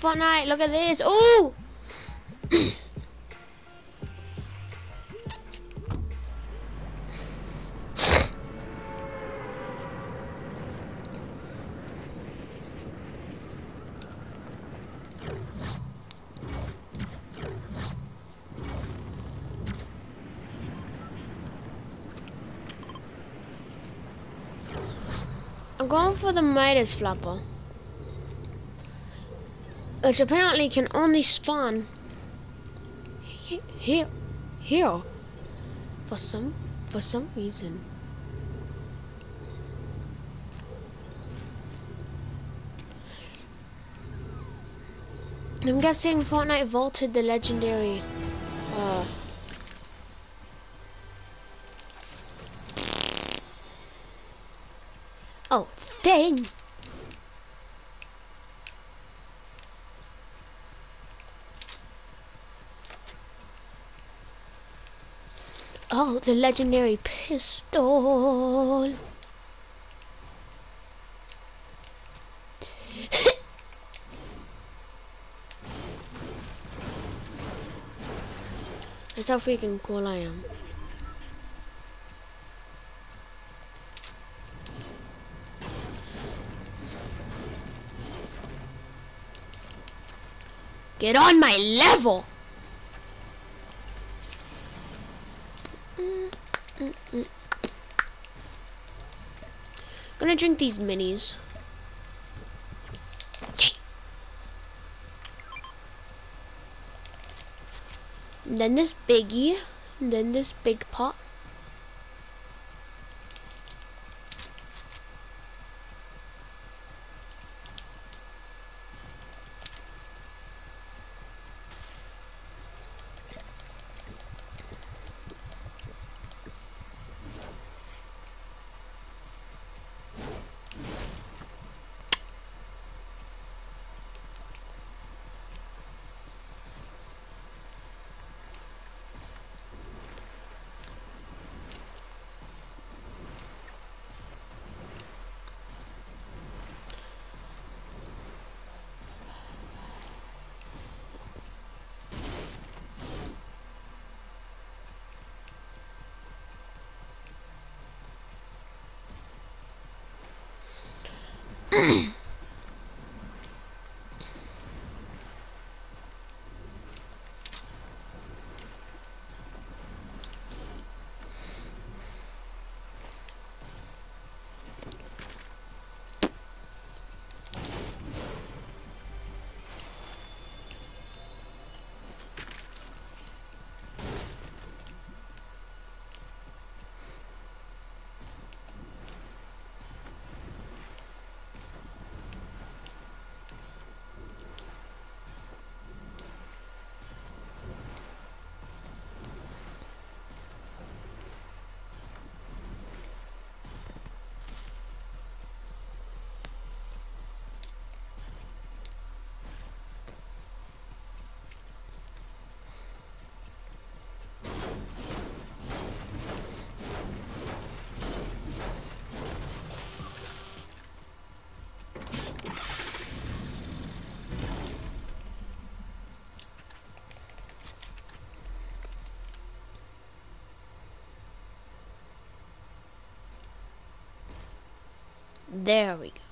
Fortnite, look at this. Ooh! I'm going for the Midas flopper. Which apparently can only spawn here, here, for some, for some reason. I'm guessing Fortnite vaulted the legendary, uh, Oh, thing! Oh, the legendary pistol! That's how freaking cool I am. Get on my level! Gonna drink these minis. Yay. Then this biggie, then this big pot. mm There we go.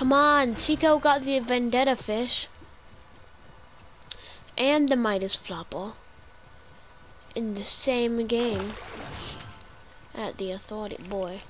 Come on, Chico got the Vendetta fish. And the Midas flopper. In the same game. At the Authority boy.